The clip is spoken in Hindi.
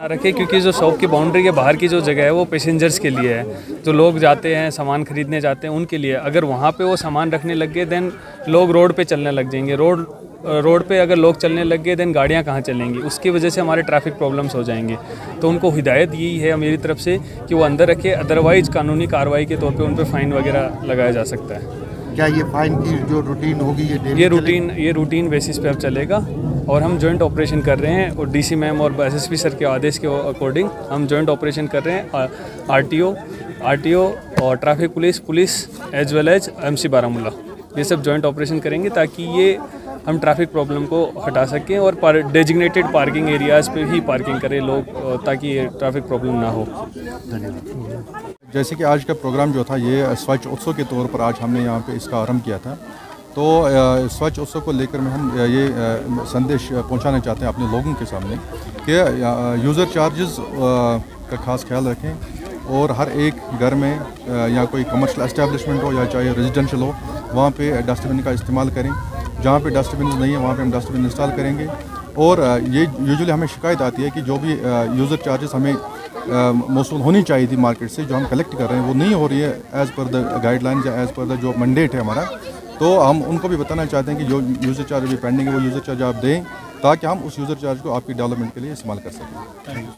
रखे क्योंकि जो शॉप की बाउंड्री के बाहर की जो जगह है, वो पैसेंजर्स के लिए है। जो लोग जाते हैं, सामान खरीदने जाते हैं, उनके लिए। अगर वहाँ पे वो सामान रखने लग गए देन लोग रोड पे चलने लग जाएँगे। रोड रोड पे अगर लोग चलने लग गए देन गाड़ियाँ कहाँ चलेंगी? उसकी वजह से हमारे ट्रैफ़िक प्रॉब्लम्स हो जाएँगे। तो उनको हिदायत यही है मेरी तरफ़ से कि वो अंदर रखे अदरवाइज़ कानूनी कार्रवाई के तौर पर उन पर फ़ाइन वगैरह लगाया जा सकता है। क्या ये फाइन की जो रूटीन होगी ये ये रूटीन ये रूटीन बेसिस पे अब चलेगा और हम जॉइंट ऑपरेशन कर रहे हैं और डीसी मैम और एसएसपी सर के आदेश के अकॉर्डिंग हम जॉइंट ऑपरेशन कर रहे हैं आरटीओ आरटीओ और traffic police police as well as MC Baramulla ये सब जॉइंट ऑपरेशन करेंगे ताकि ये हम ट्रैफ़िक प्रॉब्लम को हटा सकें और पर डेजिग्नेटेड पार्किंग एरियाज़ पे ही पार्किंग करें लोग ताकि ये ट्रैफ़िक प्रॉब्लम ना हो। धन्यवाद। जैसे कि आज का प्रोग्राम जो था, ये स्वच्छ उत्सव के तौर पर आज हमने यहाँ पे इसका आरंभ किया था। तो स्वच्छ उत्सव को लेकर में हम ये संदेश पहुँचाना चाहते हैं अपने लोगों के सामने कि यूज़र चार्जेस का खास ख्याल रखें और हर एक घर में या कोई कमर्शियल एस्टेब्लिशमेंट हो या चाहे रेजिडेंशियल हो, वहाँ पे डस्टबिन का इस्तेमाल करें। जहाँ पे डस्टबिन नहीं है, वहाँ पे हम डस्टबिन इंस्टॉल करेंगे। और ये यूजुअली हमें शिकायत आती है कि जो भी यूज़र चार्जेस हमें मौसू होनी चाहिए थी मार्केट से, जो हम कलेक्ट कर रहे हैं, वो नहीं हो रही है एज़ पर द गाइडलाइन या एज़ पर द जो मंडेट है हमारा तो हम उनको भी बताना चाहते हैं कि जो यूज़र चार्ज अभी पेंडिंग है, वो यूज़र चार्ज आप दें, ताकि हम उस यूज़र चार्ज को आपकी डेवलपमेंट के लिए इस्तेमाल कर सकें।